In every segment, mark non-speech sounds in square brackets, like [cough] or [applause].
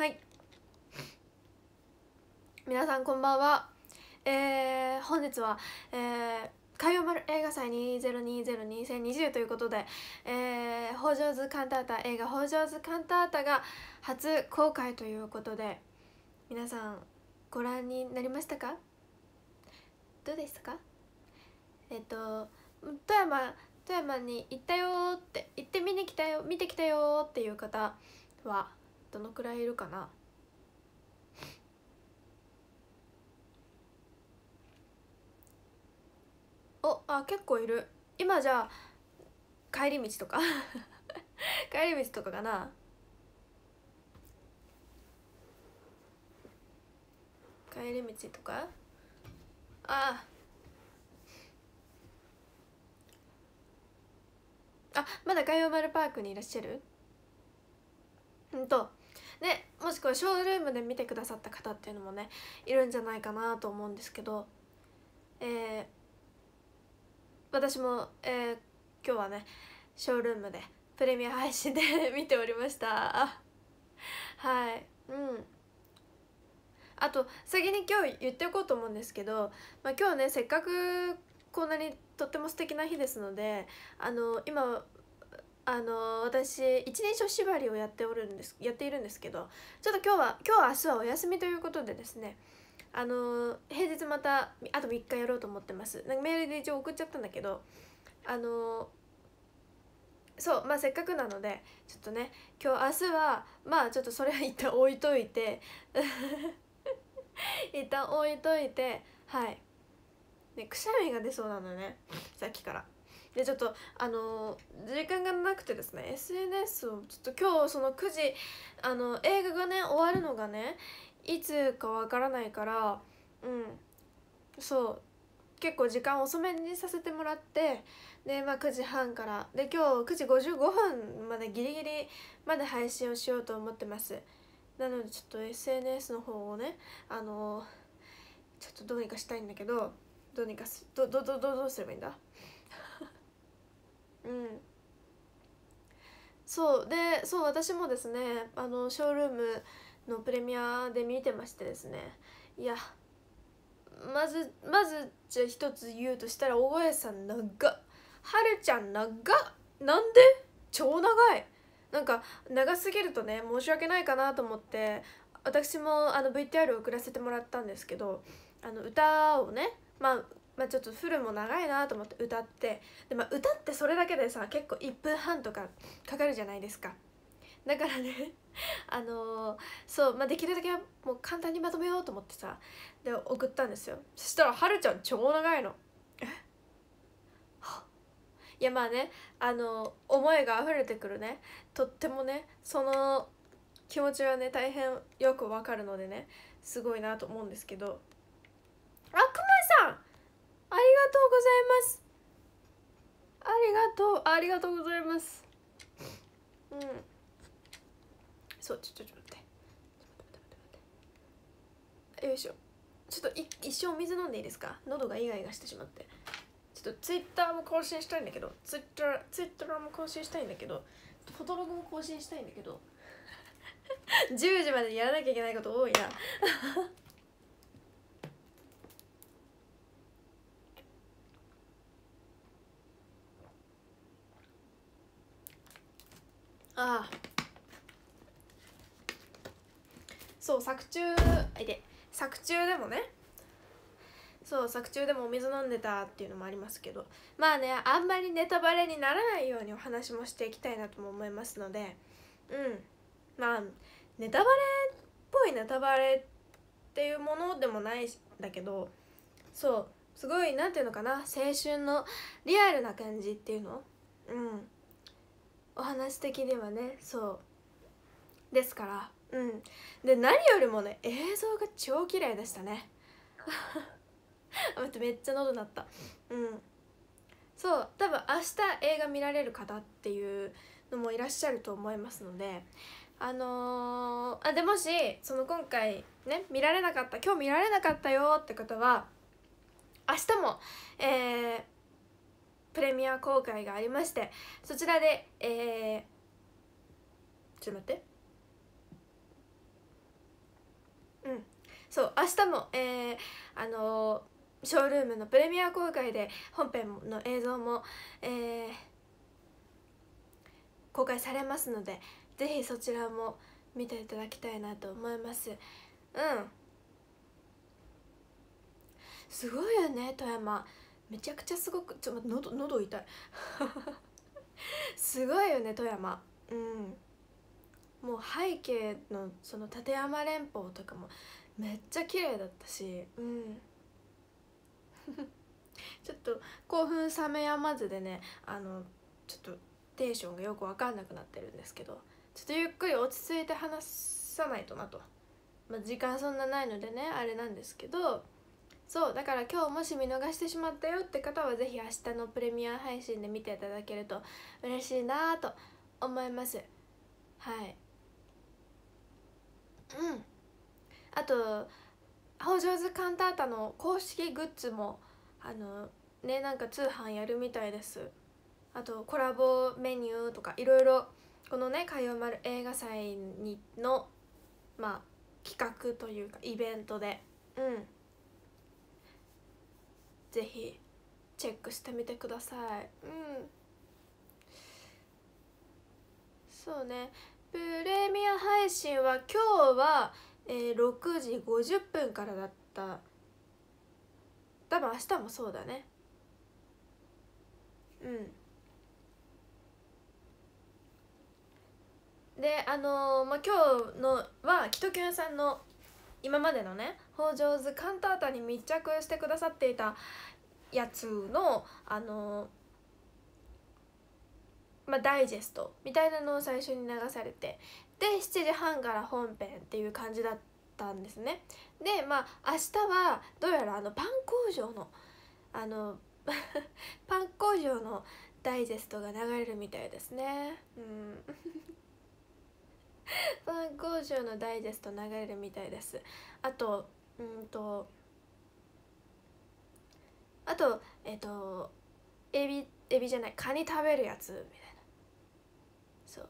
はい。皆さんこんばんは。えー、本日は、えー、海洋丸映画祭2020-2020ということで、えー、北条図カンタータ映画北条図カンタータが初公開ということで皆さんご覧になりましたか？どうでしたか？えっ、と富山富山に行ったよって行って見に来たよ見てきたよっていう方はどのくらいいるかな？おあ結構いる。今じゃあ帰り道とか。[laughs] 帰り道とかかな。帰り道とか？あ。あまだ海洋丸パークにいらっしゃる？うんと。ねもしくはショールームで見てくださった方っていうのもねいるんじゃないかなと思うんですけどえー、私も、えー、今日はねショールームでプレミア配信で見ておりました。[laughs] はい。うん。あと先に今日言っておこうと思うんですけど、まあ、今日ねせっかくこんなにとっても素敵な日ですのであの今あの私一人称縛りをやっておるんですやっているんですけどちょっと今日は今日は明日はお休みということでですねあの平日またあと3日やろうと思ってます。なんかメールで一応送っちゃったんだけどあのそうまあせっかくなのでちょっとね今日明日はまあちょっとそれは一旦置いといて [laughs] 一旦置いといてはい。ねくしゃみが出そうなのねさっきから。でちょっとあの時間がなくてですね SNS をちょっと今日その9時あの映画がね終わるのがねいつかわからないからうんそう結構時間遅めにさせてもらってで、まあ、9時半からで今日9時55分までギリギリまで配信をしようと思ってます。なのでちょっと SNS の方をねあのちょっとどうにかしたいんだけどどうにかすどどどどどうすればいいんだ？うん。そう。でそう私もですねあのショールームのプレミアで見てましてですね。いやまずまずじゃあ一つ言うとしたら大江さん長っ。はるちゃん長っ。なんで？超長い。なんか長すぎるとね申し訳ないかなと思って私もあの VTR を送らせてもらったんですけどあの歌をね、まあ、まあちょっとフルも長いなと思って歌ってで、まあ、歌ってそれだけでさ結構1分半とかかかるじゃないですか。だからね [laughs] あのー、そう、まあ、できるだけもう簡単にまとめようと思ってさで送ったんですよ。そしたらはるちゃん超長いの。え？いやまあねあの思いが溢れてくるね。とってもねその気持ちはね大変よくわかるのでねすごいなと思うんですけど。あくまありがとうございます。ありがとうありがとうございます。うん。そうちょちょちょ待って。よいしょ。ちょっと一生水飲んでいいですか？喉がイガイガしてしまって。ちょっとツイッターも更新したいんだけど。ツイッターツイッターも更新したいんだけど。フォトログも更新したいんだけど。[laughs] 10時までにやらなきゃいけないこと多いな。ああ。そう作中あいで作中でもね。そう作中でもお水飲んでたっていうのもありますけど。まあねあんまりネタバレにならないようにお話もしていきたいなとも思いますので。うん。まあネタバレっぽいネタバレっていうものでもないんだけど。そうすごい何ていうのかな青春のリアルな感じっていうの？うん。お話的にはねそう。ですからうん。で何よりもね映像が超綺麗でしたね。[laughs] 待ってめっちゃ喉鳴った。うん。そう多分明日映画見られる方っていうのもいらっしゃると思いますのであのー、あでもしその今回ね見られなかった今日見られなかったよって方は明日もえー、プレミア公開がありましてそちらでえー、ちょっと待って。うん。そう明日もえー、あのー、ショールームのプレミア公開で本編の映像もえー、公開されますのでぜひそちらも見ていただきたいなと思います。うん。すごいよね富山。めちゃくちゃすごくちょっと喉痛い。[laughs] すごいよね富山。うん。もう背景のその立山連峰とかもめっちゃ綺麗だったし。うん。[laughs] ちょっと興奮冷めやまずでねあのちょっとテンションがよく分かんなくなってるんですけど。ちょっとゆっくり落ち着いて話さないとなと、まあ、時間そんなないのでねあれなんですけど。そうだから今日もし見逃してしまったよって方は是非明日のプレミア配信で見ていただけると嬉しいなと思います。はい。うん。あと北条図カンタータの公式グッズもあのねなんか通販やるみたいです。あとコラボメニューとかいろいろこのね海洋丸映画祭にのまあ企画というかイベントで。うん。ぜひチェックしてみてください。うん。そうね。プレミア配信は今日は、えー、6時50分からだった。多分明日もそうだね。うん。であのー、まあ今日のはキトキュンさんの今までのね北条図カンタータに密着してくださっていたやつのあの、まあ、ダイジェストみたいなのを最初に流されてで7時半から本編っていう感じだったんですね。でまあ明日はどうやらあのパン工場のあの [laughs] パン工場のダイジェストが流れるみたいですね。うん。[laughs] パン工場のダイジェスト流れるみたいです。あとうんとあとえっ、ー、とエビエビじゃないカニ食べるやつみたいな。そう。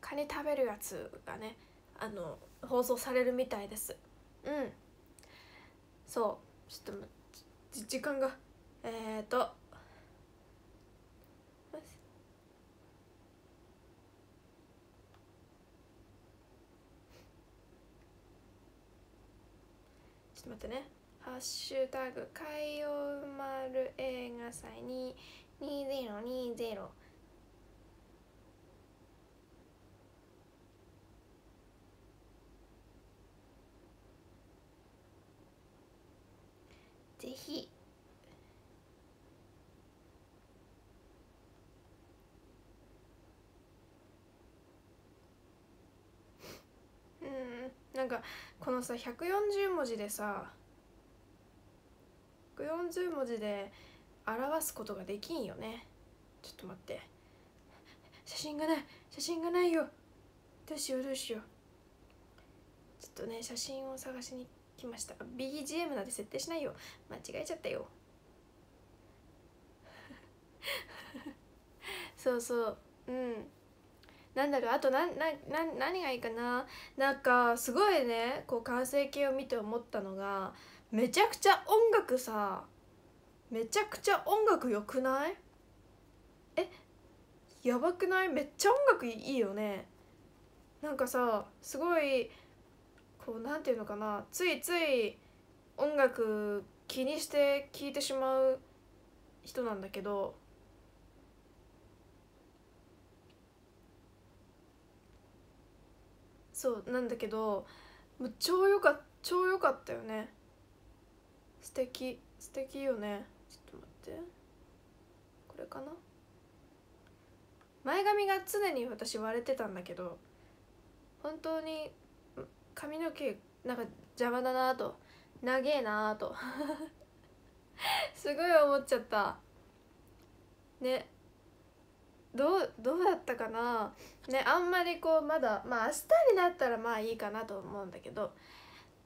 カニ食べるやつがねあの放送されるみたいです。うん。そう。ちょっと時間が。えっ、ー、とちょっと待ってね。ハッシュタグ海洋丸映画祭に2020ぜひなんかこのさ140文字でさ140文字で表すことができんよね。ちょっと待って。写真がない。写真がないよ。どうしようどうしよう。ちょっとね写真を探しに来ました。BGM なんて設定しないよ。間違えちゃったよ。[laughs] そうそう。うん。なんだろうあとななな何がいいかな？なんかすごいねこう完成形を見て思ったのがめちゃくちゃ音楽さめちゃくちゃ音楽良くない？えやばくない？めっちゃ音楽いいよね。なんかさすごいこうなんていうのかな？ついつい音楽気にして聴いてしまう人なんだけどそうなんだけどもう超よか超良かったよね。素敵。素敵よね。ちょっと待って。これかな？前髪が常に私割れてたんだけど本当に髪の毛なんか邪魔だなと。長えなと。[laughs] すごい思っちゃった。ね。どうどうだったかな？ねあんまりこうまだまあ明日になったらまあいいかなと思うんだけど。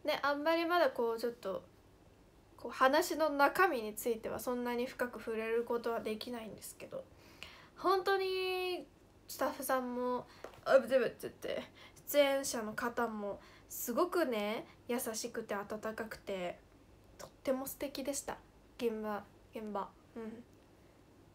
ねあんまりまだこうちょっとこう話の中身についてはそんなに深く触れることはできないんですけど。本当にスタッフさんも「あぶてぶ」って言って出演者の方もすごくね優しくて温かくてとっても素敵でした。現場現場。うん。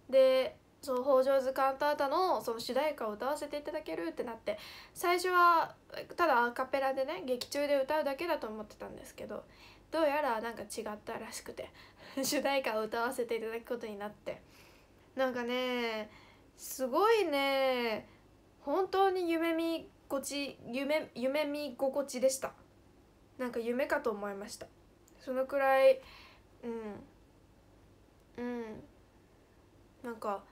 でそう北条図カンタータのその主題歌を歌わせていただけるってなって最初はただアカペラでね劇中で歌うだけだと思ってたんですけどどうやらなんか違ったらしくて [laughs] 主題歌を歌わせていただくことになって。なんかねすごいね本当に夢見心地夢夢見心地でした。なんか夢かと思いました。そのくらいうんうん。なんか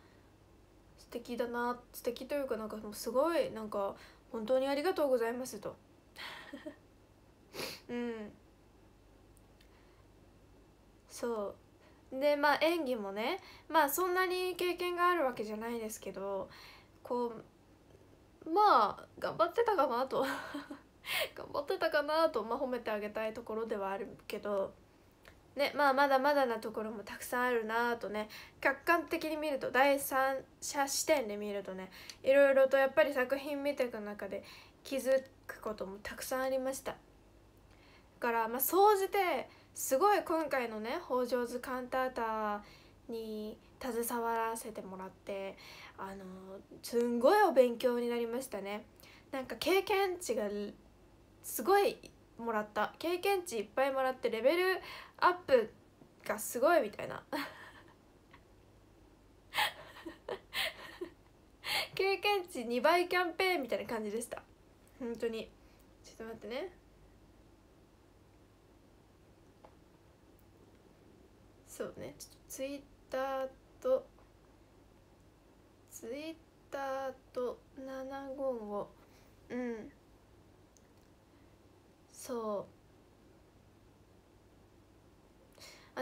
敵だな素敵というかなんかもうすごいなんか本当にありがとうございますと。[laughs] うん。そう。でまあ演技もねまあそんなに経験があるわけじゃないですけどこうまあ頑張ってたかなと。[laughs] 頑張ってたかなと、まあ、褒めてあげたいところではあるけど。ねまあまだまだなところもたくさんあるなとね客観的に見ると第三者視点で見るとねいろいろとやっぱり作品見ていく中で気づくこともたくさんありました。だからまあ総じてすごい今回のね北条図カンタータに携わらせてもらってあのすんごいお勉強になりましたね。なんか経験値がすごいもらった。経験値いっぱいもらってレベルアップがすごいみたいな。[laughs] 経験値2倍キャンペーンみたいな感じでした。本当に。ちょっと待ってね。そうね。ちょっとツイッターとツイッターと755うん。そう。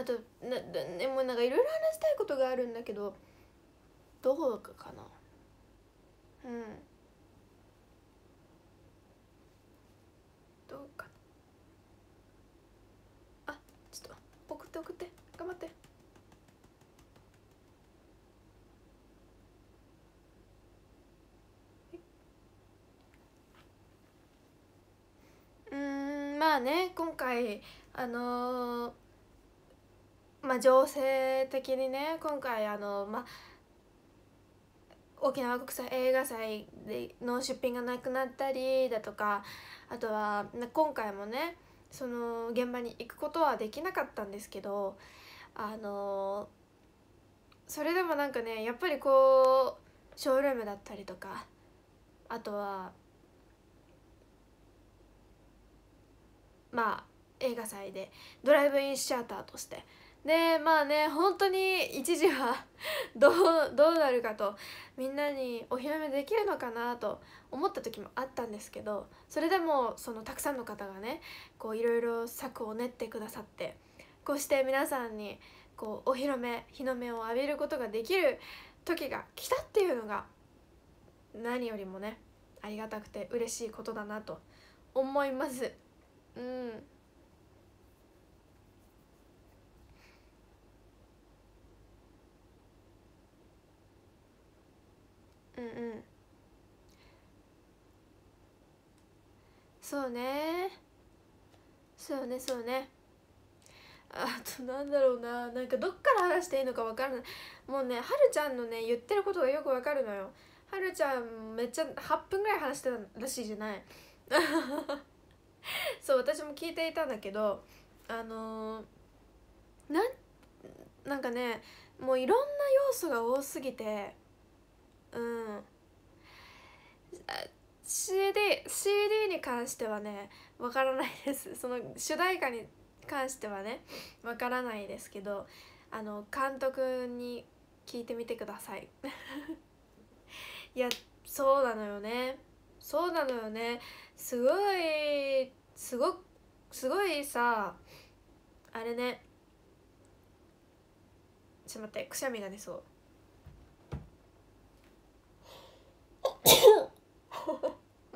あとなでもなんかいろいろ話したいことがあるんだけどどうかな？うん。どうかな？あちょっと送って送って。頑張って。うんまあね今回あのーまあ情勢的にね今回あのまあ沖縄国際映画祭での出品がなくなったりだとかあとは今回もねその現場に行くことはできなかったんですけどあのそれでもなんかねやっぱりこうショールームだったりとかあとはまあ映画祭でドライブインシアターとしてでまあね本当に一時は [laughs] どうどうなるかとみんなにお披露目できるのかなと思った時もあったんですけどそれでもそのたくさんの方がねこういろいろ策を練ってくださってこうして皆さんにこうお披露目日の目を浴びることができる時が来たっていうのが何よりもねありがたくて嬉しいことだなと思います。うん。うんそうね。そうねそうね。あとなんだろうな。なんかどっから話していいのか分からない。もうねはるちゃんのね言ってることがよく分かるのよ。はるちゃんめっちゃ8分ぐらい話してたらしいじゃない。[laughs] そう私も聞いていたんだけどあのー、ななんかねもういろんな要素が多すぎてうん。CD, CD に関してはねわからないです。[laughs] その主題歌に関してはねわからないですけどあの監督に聞いてみてください。[laughs] いやそうなのよね。そうなのよね。すごいすごすごいさあれね。ちょっと待ってくしゃみが出そう。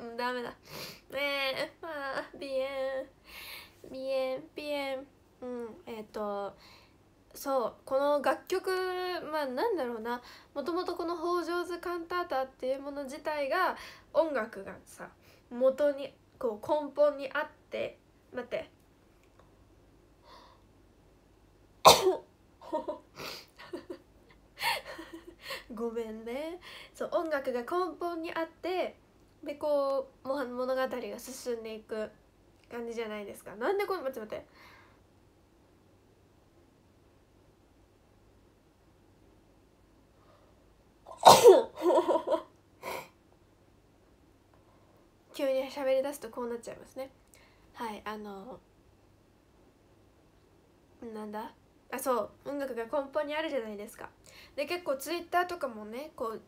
うんダメだ。ねえまあ鼻炎鼻炎鼻炎うんえっ、ー、とそうこの楽曲まあなんだろうな。もともとこの「北条図カンタータ」っていうもの自体が音楽がさ元にこう根本にあって待って。ごめんね。そう音楽が根本にあってでこうも物語が進んでいく感じじゃないですか。なんでこれ待って待って。[laughs] 急に喋り出すとこうなっちゃいますね。はいあのなんだ？あそう。音楽が根本にあるじゃないですか。で結構ツイッターとかもねこう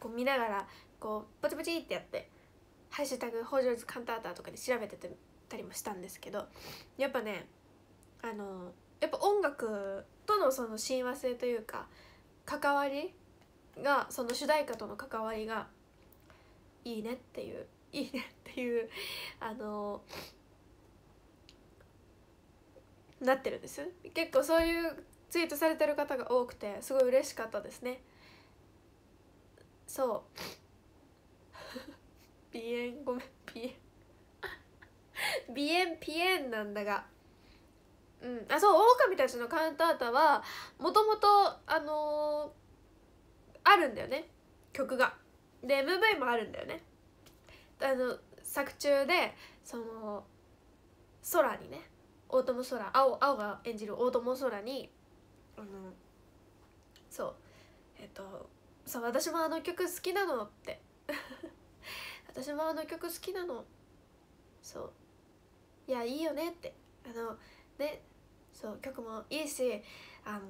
こう見ながらこうポチポチってやって「ハッシュタグ北条図カンタータ」とかで調べてたりもしたんですけどやっぱねあのやっぱ音楽とのその親和性というか関わりがその主題歌との関わりがいいねっていういいねっていうあのなってるんです。結構そういうツイートされてる方が多くてすごい嬉しかったですね。そう。[laughs] 鼻炎ごめん [laughs] 鼻炎。鼻炎ピエンなんだが。うん。あそう狼たちのカウンタータはもともとあのー、あるんだよね。曲が。で MV もあるんだよね。あの作中でその空にね。大友空。青青が演じる大友空にあのそう。えっとそう私もあの曲好きなのって。[laughs] 私もあの曲好きなの。そう。いやいいよねって。あのね。そう曲もいいしあの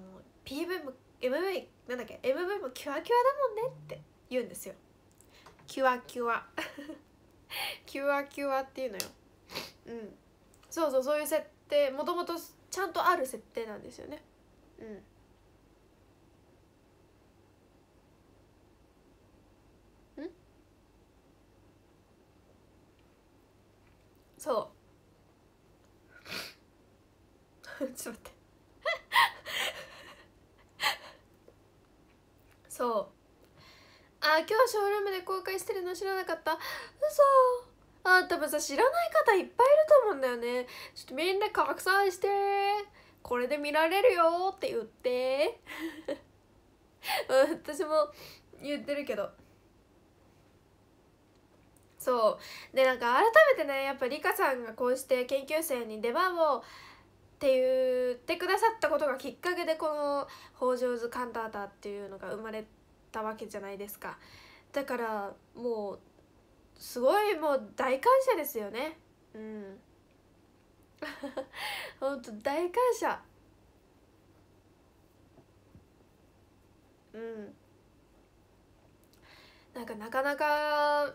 PV も MV なんだっけ？MV もキュアキュアだもんねって言うんですよ。キュアキュア。[laughs] キュアキュアっていうのよ。うん。そうそうそういう設定。もともとちゃんとある設定なんですよね。うん。そう。[laughs] ちょっと待って。[laughs] そう。あ今日ショールームで公開してるの知らなかった。嘘。あ多分さ知らない方いっぱいいると思うんだよね。ちょっとみんな拡散して。これで見られるよって言って。[laughs] 私も言ってるけど。そう。でなんか改めてねやっぱりかさんがこうして研究生に出番をって言ってくださったことがきっかけでこの「北条図カンタータ」っていうのが生まれたわけじゃないですか。だからもうすごいもう大感謝ですよね。うん。[laughs] ほんと大感謝。うん。なんかなかなか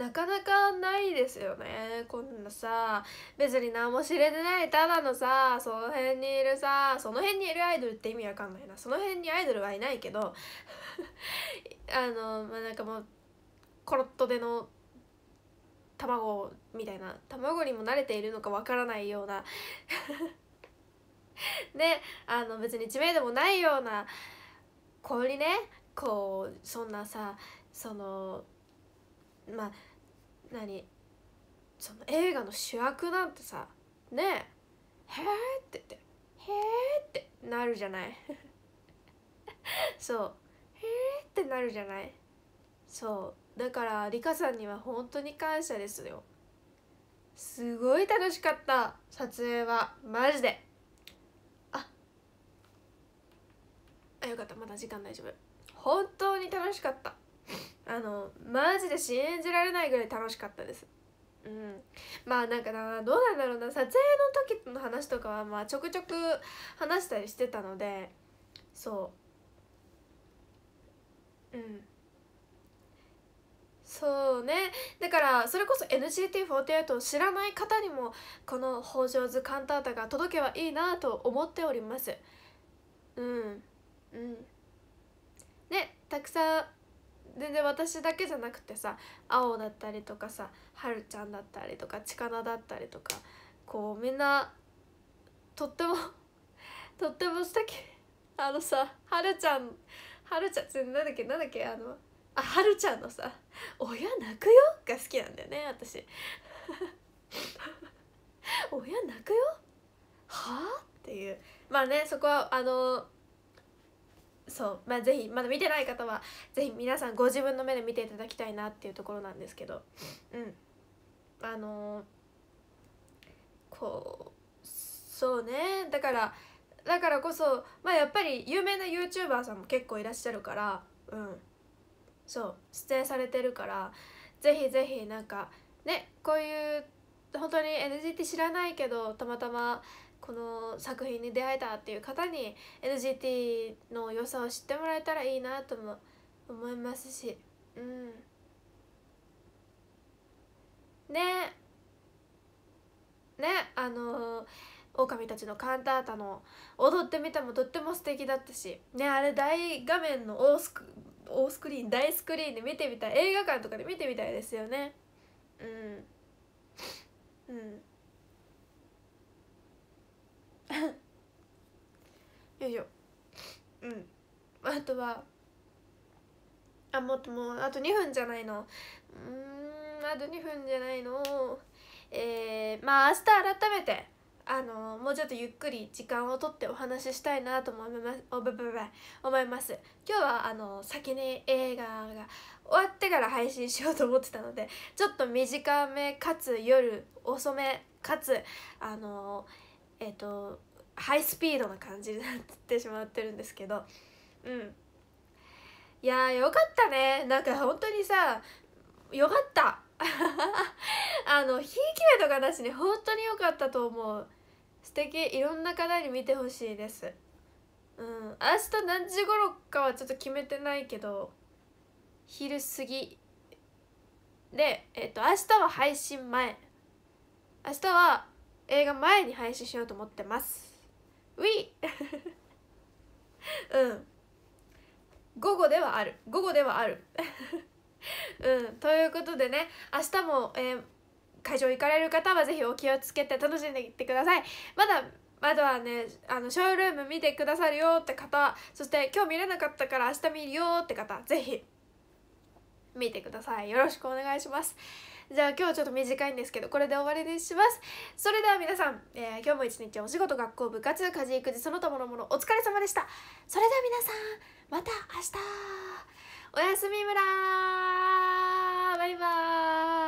なかなかないですよね。こんなさ別に何も知れてないただのさその辺にいるさその辺にいるアイドルって意味わかんないな。その辺にアイドルはいないけど [laughs] あのまあなんかもうコロッとでの卵みたいな卵にも慣れているのかわからないような。[laughs] であの別に知名度もないような子にねこうそんなさそのまあ何？その映画の主役なんてさねえ。へえって言って。へえってなるじゃない。[laughs] そう。へえってなるじゃない。そう。だからリカさんには本当に感謝ですよ。すごい楽しかった撮影は。マジで。あ。あよかった。まだ時間大丈夫。本当に楽しかった。あのマジで信じられないぐらい楽しかったです。うん。まあなんかなどうなんだろうな。撮影の時の話とかはまあちょくちょく話したりしてたのでそう。うん。そうね。だからそれこそ NGT48 を知らない方にもこの「北条図カンタータ」が届けばいいなと思っております。うん。うん。ねたくさん全然私だけじゃなくてさ青だったりとかさはるちゃんだったりとかちかなだったりとかこうみんなとっても [laughs] とっても素敵。あのさはるちゃんはるちゃんなんだっけなんだっけあのあはるちゃんのさ「親泣くよ」が好きなんだよね私。[laughs] 親泣くよ？はあ？っていう。まあねそこはあのそうまあぜひまだ見てない方はぜひ皆さんご自分の目で見ていただきたいなっていうところなんですけど。うん。あのこうそうね。だからだからこそまあやっぱり有名な YouTuber さんも結構いらっしゃるからうん。そう出演されてるからぜひぜひなんかねこういう本当に NGT 知らないけどたまたまこの作品に出会えたっていう方に NGT の良さを知ってもらえたらいいなとも思いますし。うん。ね。ねあの狼たちのカンタータの踊ってみたもとっても素敵だったし。ねあれ大画面の大スク大スクリーン大スクリーンで見てみたい。映画館とかで見てみたいですよね。うん。うん。よ [laughs] いしょうん。あとはあもっともうあと2分じゃないの。うんあと2分じゃないの。えー、まあ明日改めてあのもうちょっとゆっくり時間をとってお話ししたいなと思います。おぶぶぶ思います今日はあの先に映画が終わってから配信しようと思ってたのでちょっと短めかつ夜遅めかつあのえっ、ー、とハイスピードな感じになってしまってるんですけど。うん。いやーよかったね。なんか本当にさよかった。[laughs] あのひいき目とかなしに本当に良かったと思う。素敵。いろんな方に見てほしいです。うん。明日何時頃かはちょっと決めてないけど昼過ぎ。でえっと明日は配信前。明日は映画前に配信しようと思ってます。ウィ [laughs] うん。午後ではある。午後ではある。[laughs] うん。ということでね明日も、えー、会場行かれる方はぜひお気をつけて楽しんでいってください。まだまだはねあのショールーム見てくださるよって方そして今日見れなかったから明日見るよって方ぜひ見てください。よろしくお願いします。じゃあ今日はちょっと短いんですけどこれで終わりにします。それでは皆さん、えー、今日も一日お仕事学校部活家事育児その他もろもろお疲れ様でした。それでは皆さんまた明日。おやすみ村。バイバーイ。